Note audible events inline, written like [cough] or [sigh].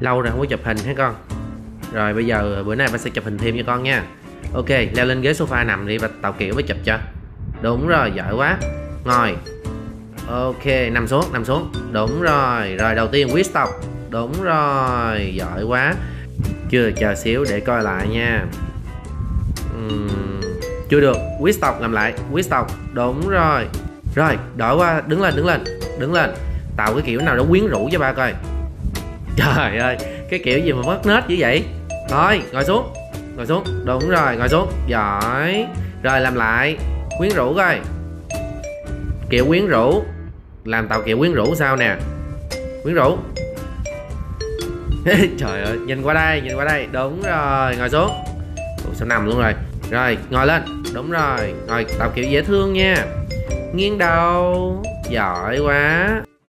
lâu rồi không có chụp hình hả con? Rồi bây giờ bữa nay ba sẽ chụp hình thêm cho con nha. Ok leo lên ghế sofa nằm đi và tạo kiểu mới chụp cho. Đúng rồi giỏi quá. Ngồi. Ok nằm xuống nằm xuống. Đúng rồi. Rồi đầu tiên quyết tộc. đúng rồi giỏi quá. Chưa chờ xíu để coi lại nha. Uhm, chưa được. Quyết tộc làm lại. Quyết tộc. đúng rồi. Rồi đổi qua. Đứng lên đứng lên. Đứng lên. Tạo cái kiểu nào đó quyến rũ cho ba coi trời ơi cái kiểu gì mà mất nết dữ vậy? Thôi ngồi xuống ngồi xuống. Đúng rồi ngồi xuống. Giỏi. Rồi làm lại. Quyến rũ coi. Kiểu quyến rũ. Làm tàu kiểu quyến rũ sao nè? Quyến rũ. [laughs] Trời ơi nhìn qua đây nhìn qua đây. Đúng rồi ngồi xuống. Ủa, sao nằm luôn rồi? Rồi ngồi lên. Đúng rồi. Ngồi tạo kiểu dễ thương nha. Nghiêng đầu. Giỏi quá.